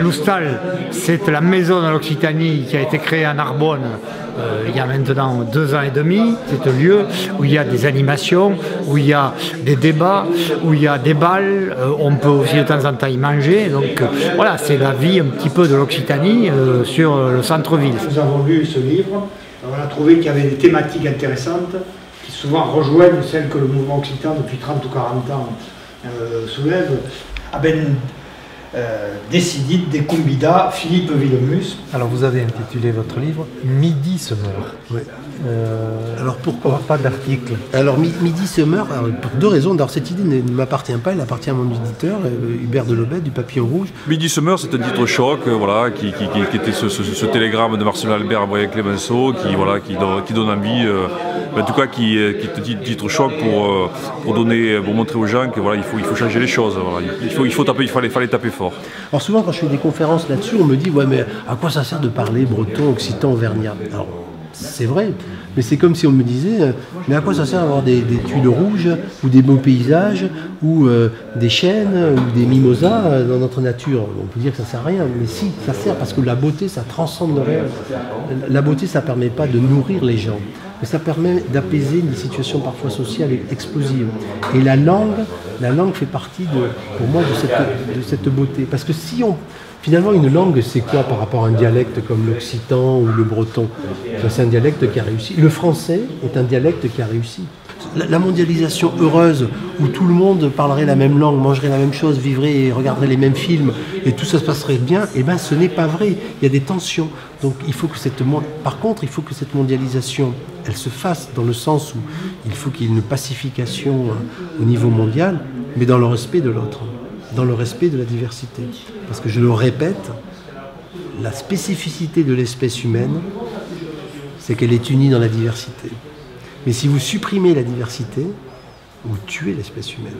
L'Oustal, c'est la maison de l'Occitanie qui a été créée en Narbonne euh, il y a maintenant deux ans et demi. C'est un lieu où il y a des animations, où il y a des débats, où il y a des balles. Euh, on peut aussi de temps en temps y manger. Donc euh, voilà, c'est la vie un petit peu de l'Occitanie sur le centre-ville. Nous avons lu ce livre. On a trouvé qu'il y avait des thématiques intéressantes qui souvent rejoignent celles que le mouvement occitan depuis 30 ou 40 ans soulève. Ah ben, euh, décidé des Cumbida, Philippe Villemus. Alors vous avez intitulé votre livre Midi se meurt. Oui. Euh, alors pourquoi pas d'article Alors Midi se meurt pour deux raisons. D'abord cette idée ne m'appartient pas, elle appartient à mon éditeur, euh, Hubert Delobet du Papillon Rouge. Midi se meurt, c'est un titre choc, voilà, qui, était ce, télégramme de Marcel Albert à Brian Clémenceau, qui, voilà, qui, donne, qui donne envie, en tout cas qui, est un titre choc pour, pour, donner, pour montrer aux gens qu'il voilà, il faut, il faut changer les choses. Il, faut, il, faut taper, il fallait, fallait taper Alors souvent quand je fais des conférences là-dessus, on me dit ouais mais à quoi ça sert de parler breton, occitan, auvergnat Alors c'est vrai, mais c'est comme si on me disait euh, mais à quoi ça sert d'avoir des, tuiles rouges ou des beaux paysages ou euh, des chênes ou des mimosas euh, dans notre nature? On peut dire que ça sert à rien, mais si, ça sert parce que la beauté ça transcende le réel. La beauté ça permet pas de nourrir les gens mais ça permet d'apaiser une situation parfois sociale explosive. Et la langue, la langue fait partie, pour moi, de cette, de cette beauté. Parce que si on, Finalement, une langue, c'est quoi par rapport à un dialecte comme l'occitan ou le breton? C'est un dialecte qui a réussi. Le français est un dialecte qui a réussi la mondialisation heureuse où tout le monde parlerait la même langue, mangerait la même chose, vivrait et regarderait les mêmes films et tout ça se passerait bien, eh ben ce n'est pas vrai. Il y a des tensions. Par contre, il faut que cette mondialisation, elle se fasse dans le sens où il faut qu'il y ait une pacification euh, au niveau mondial, mais dans le respect de l'autre, dans le respect de la diversité. Parce que je le répète, la spécificité de l'espèce humaine, c'est qu'elle est unie dans la diversité. Mais si vous supprimez la diversité, vous tuez l'espèce humaine.